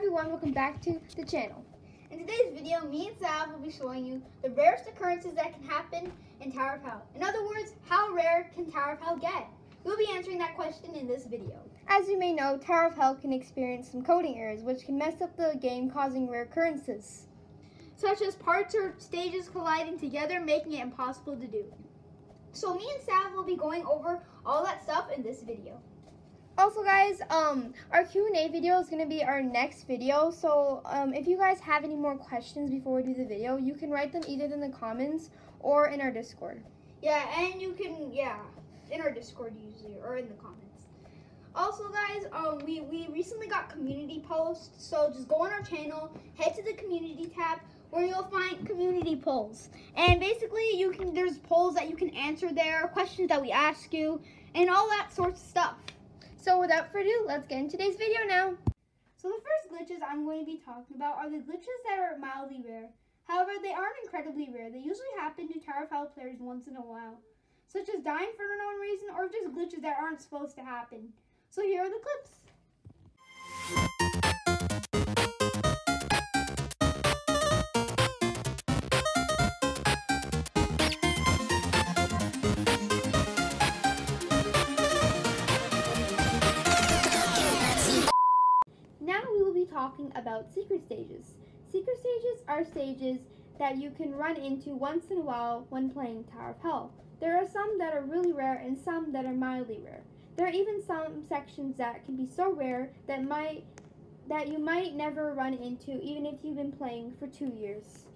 everyone, welcome back to the channel. In today's video, me and Sav will be showing you the rarest occurrences that can happen in Tower of Hell. In other words, how rare can Tower of Hell get? We'll be answering that question in this video. As you may know, Tower of Hell can experience some coding errors, which can mess up the game, causing rare occurrences. Such as parts or stages colliding together, making it impossible to do. So me and Sav will be going over all that stuff in this video. Also, guys, um, our Q&A video is going to be our next video. So, um, if you guys have any more questions before we do the video, you can write them either in the comments or in our Discord. Yeah, and you can, yeah, in our Discord usually, or in the comments. Also, guys, um, we, we recently got community posts, so just go on our channel, head to the community tab, where you'll find community polls. And basically, you can there's polls that you can answer there, questions that we ask you, and all that sorts of stuff. So without further ado, let's get into today's video now. So the first glitches I'm going to be talking about are the glitches that are mildly rare. However, they aren't incredibly rare. They usually happen to Tower of Hell players once in a while, such as dying for no reason or just glitches that aren't supposed to happen. So here are the clips. Be talking about secret stages. Secret stages are stages that you can run into once in a while when playing Tower of Hell. There are some that are really rare and some that are mildly rare. There are even some sections that can be so rare that might that you might never run into even if you've been playing for two years.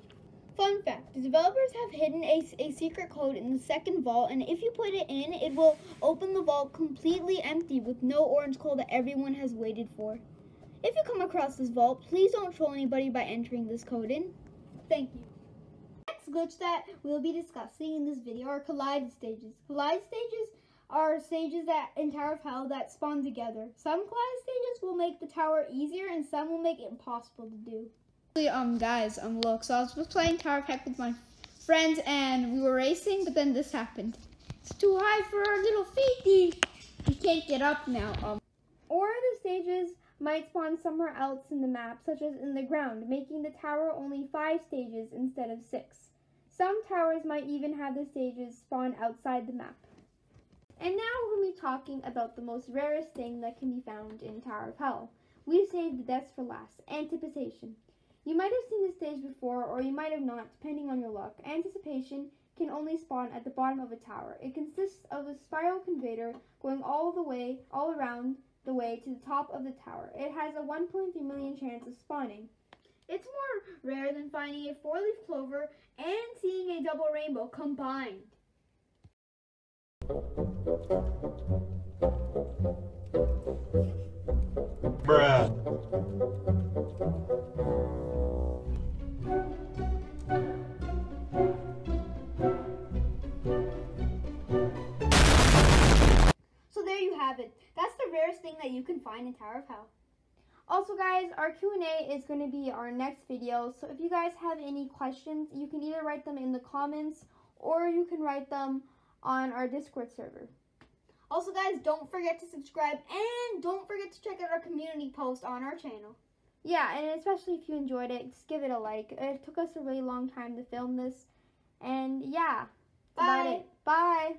Fun fact, the developers have hidden a, a secret code in the second vault and if you put it in, it will open the vault completely empty with no orange coal that everyone has waited for. If you come across this vault, please don't troll anybody by entering this code in. Thank you. Next glitch that we'll be discussing in this video are collide stages. Collide stages are stages that in Tower of Hell that spawn together. Some collide stages will make the tower easier and some will make it impossible to do. Um, guys, um, look, so I was playing Tower of Heck with my friends and we were racing, but then this happened. It's too high for our little feety. We can't get up now. Um, or the stages might spawn somewhere else in the map, such as in the ground, making the tower only five stages instead of six. Some towers might even have the stages spawn outside the map. And now to be talking about the most rarest thing that can be found in Tower of Hell. We saved the best for last, Anticipation. You might have seen this stage before, or you might have not, depending on your luck. Anticipation can only spawn at the bottom of a tower. It consists of a spiral conveyor going all the way, all around the way to the top of the tower. It has a 1.3 million chance of spawning. It's more rare than finding a four-leaf clover and seeing a double rainbow combined. So there you have it. That's the rarest thing that you can find in Tower of Hell. Also guys, our Q&A is going to be our next video, so if you guys have any questions, you can either write them in the comments or you can write them on our Discord server. Also guys, don't forget to subscribe and don't forget to check out our community post on our channel. Yeah, and especially if you enjoyed it, just give it a like. It took us a really long time to film this. And yeah, Bye. it. Bye.